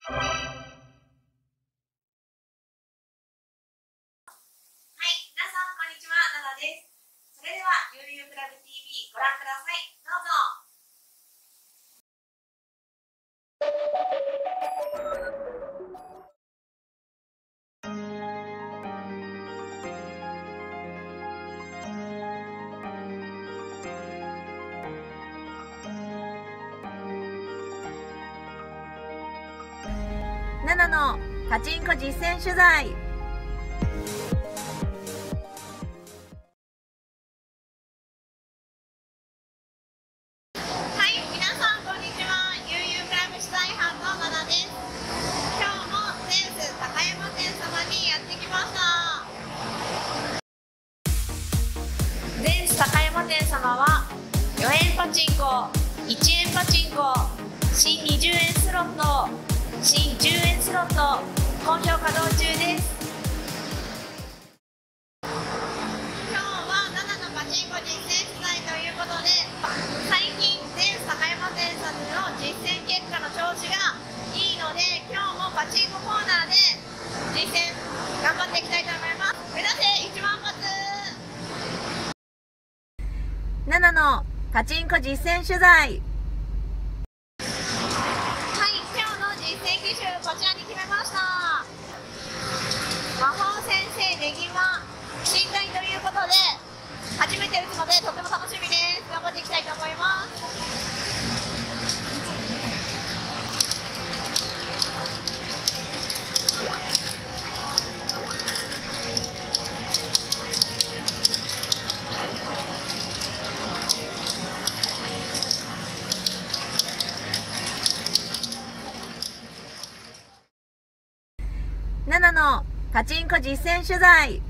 はい、皆さんこんにちは、ナナです。それでは、ゆるゆるクラブ TV ご覧ください。どうぞ。ナのパチンコ実践取材はい、皆さんこんにちは。ゆうゆうクラブ取材班のナナです。今日もゼンス高山店様にやってきました。ゼンス高山店様は4円パチンコ、1円パチンコ、新20円スロット、新10円スロット、好評稼働中です。今日は7のパチンコ実践取材ということで最近全高山店さんの実践結果の調子がいいので今日もパチンココーナーで実践頑張っていきたいと思います。目指せ1万発。ナナのパチンコ実践取材て打つのでとても楽しみです頑張っていきたいと思いますナナのパチンコ実践取材。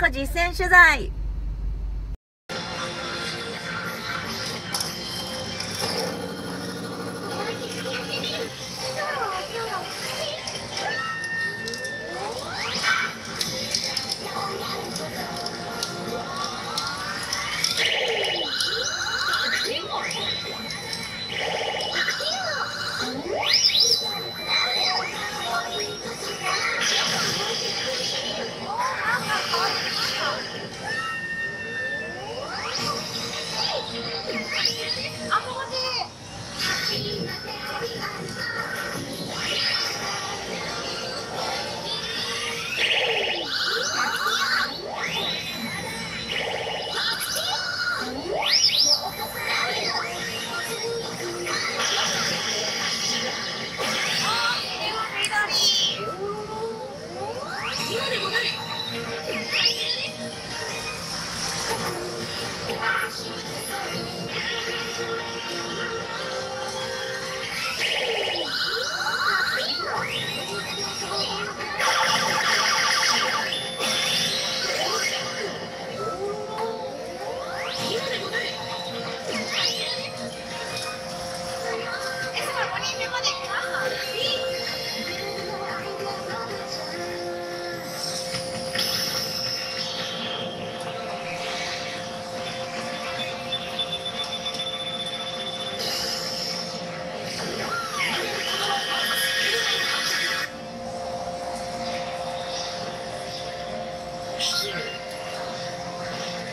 個実践取材。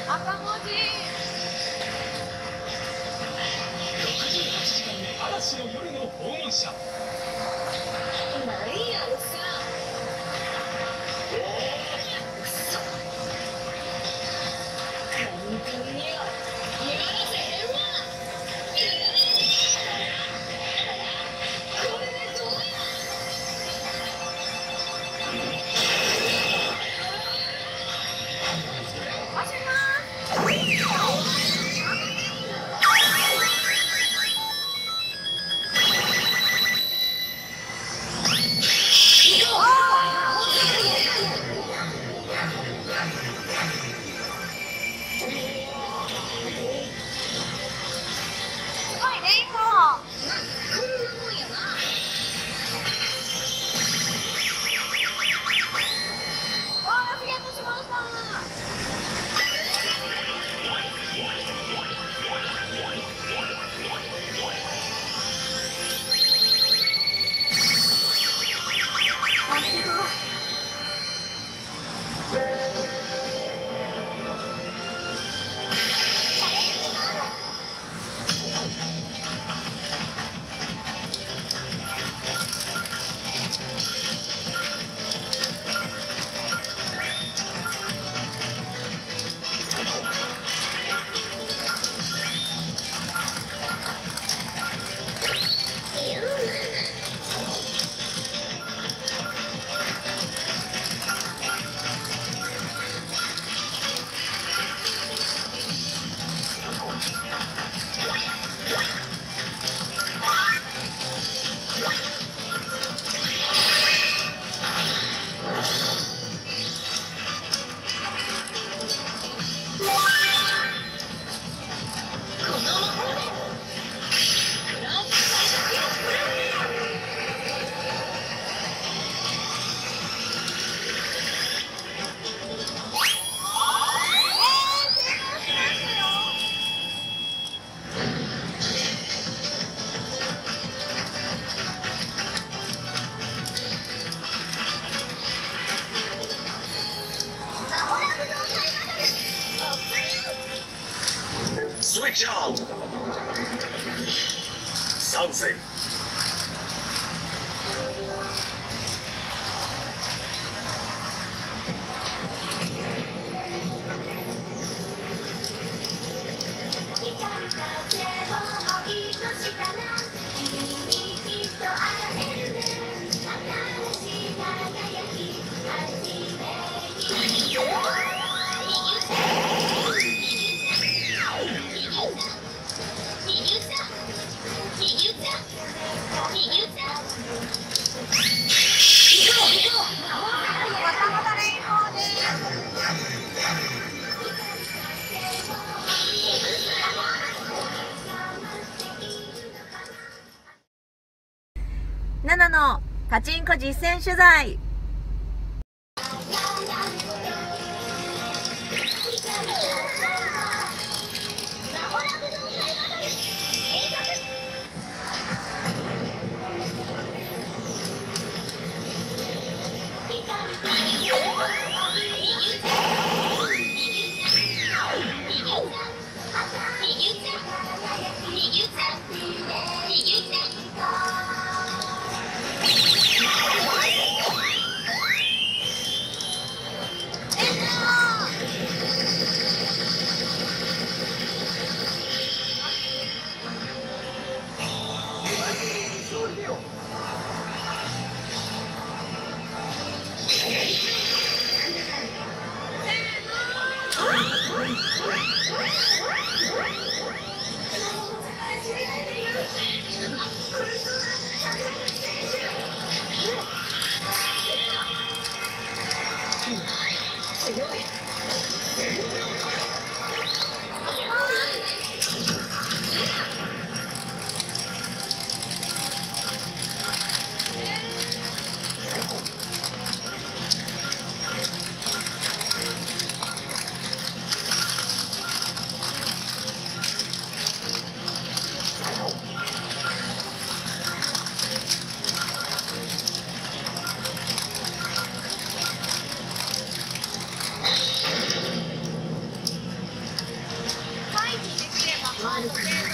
赤文字。68時間嵐の夜の訪問者。Switch on! Something. 実践取材。What?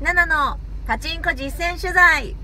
7のパチンコ実践取材。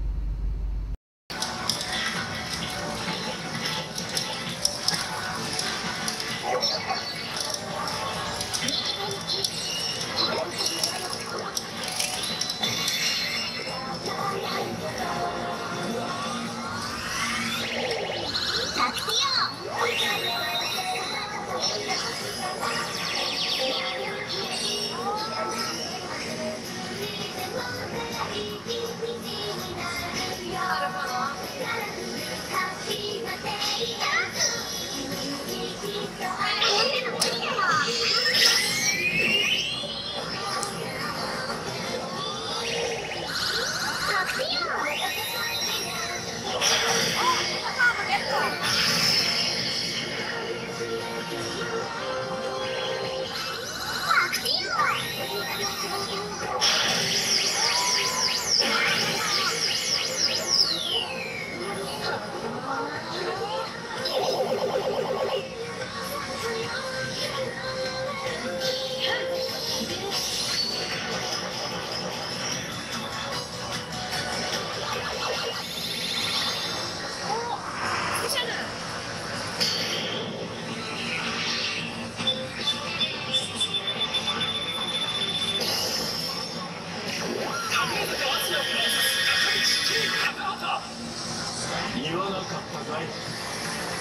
言わなかったかい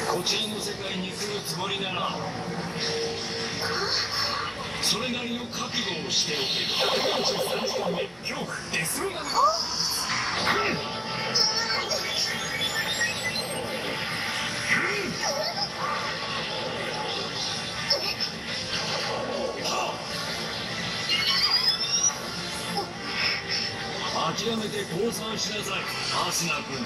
こちらの世界に来るつもりならそれなりの覚悟をしておけ143時間目恐怖デスロガン諦めて降参しなさいアスナ君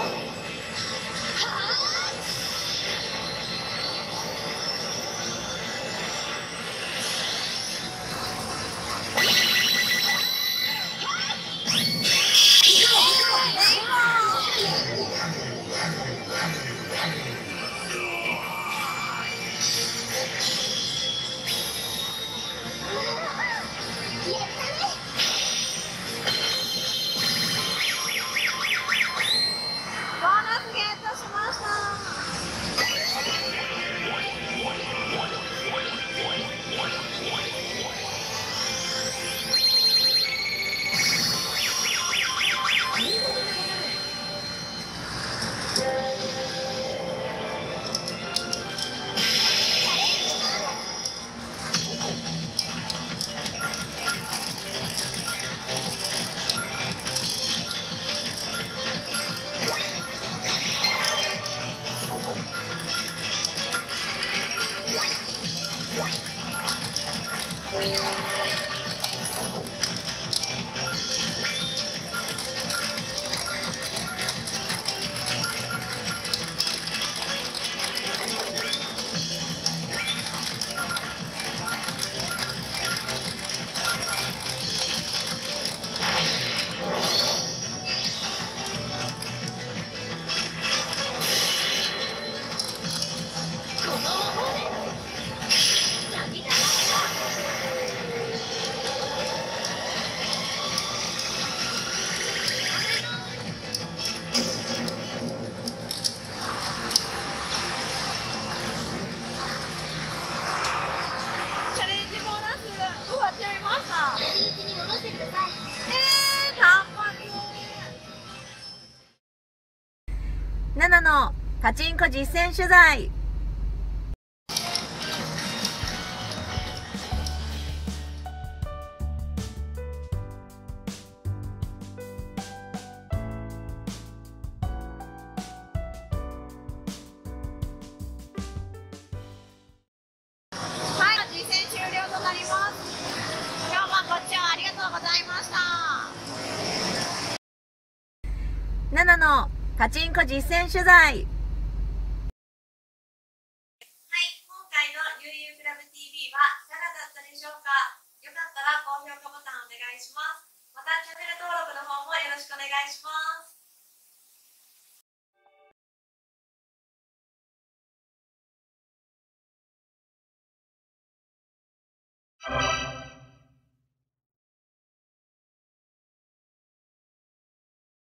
7のパチンコ実践取材はい、実践終了となります。今日もご視聴ありがとうございました。7のパチンコ実践取材はい、今回のゆうゆうクラブ TV はいかがだったでしょうか？よかったら高評価ボタンお願いします。またチャンネル登録の方もよろしくお願いします。